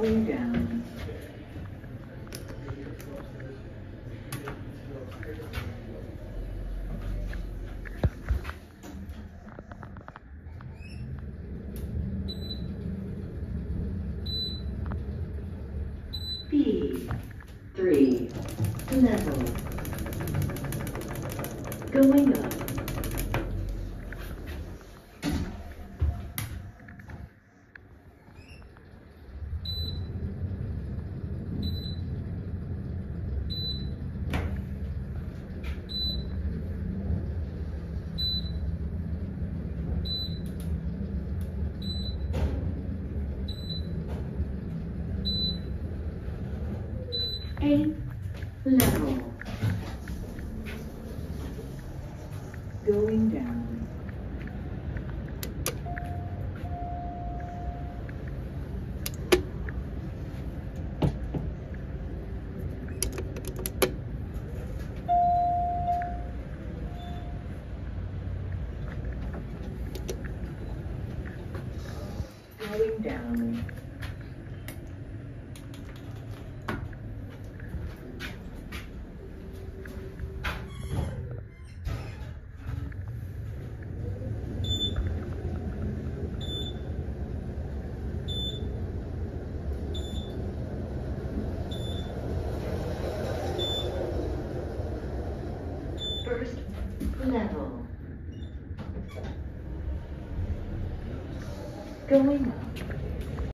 Going down. B, three, level. Going up. Level. Going down. Going down. First level. Going up.